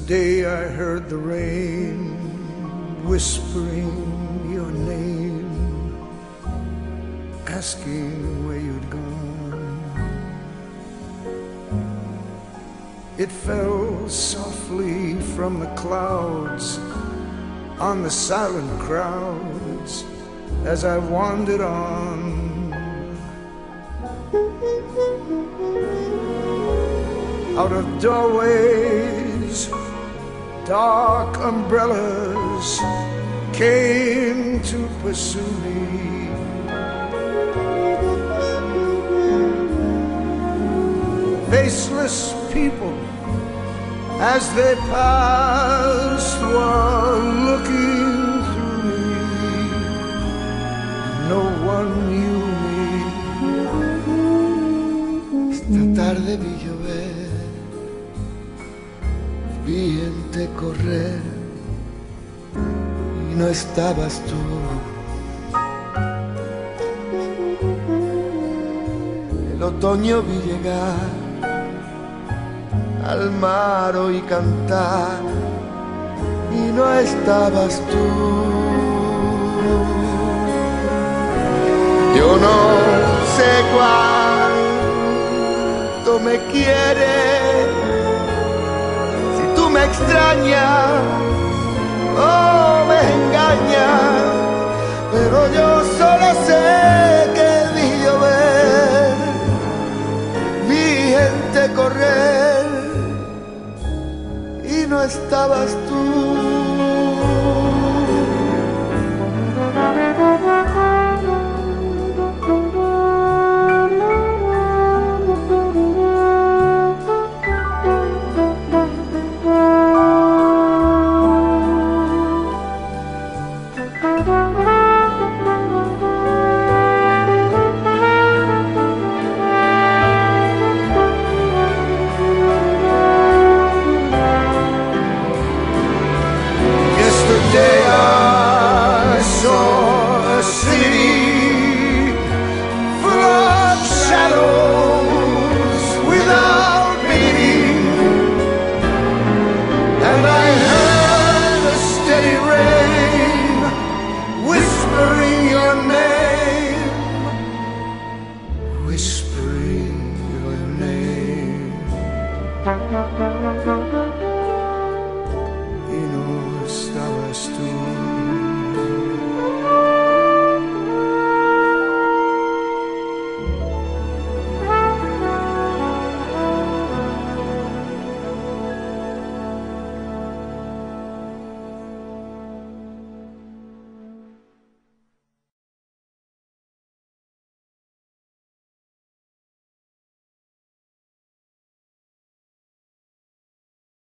the day I heard the rain whispering your name, asking where you'd gone. It fell softly from the clouds on the silent crowds as I wandered on. Out of doorways, dark umbrellas came to pursue me. Faceless people, as they passed, were looking through me. No one knew me. Esta tarde vi llover, vi gente correr y no estabas tú. El otoño vi llegar al mar oí cantar y no estabas tú. Yo no sé cuánto me quieres, extraña oh, me engaña, pero yo solo sé que vi llover, vi gente correr y no estabas tú. whispering your name y no estabas tú.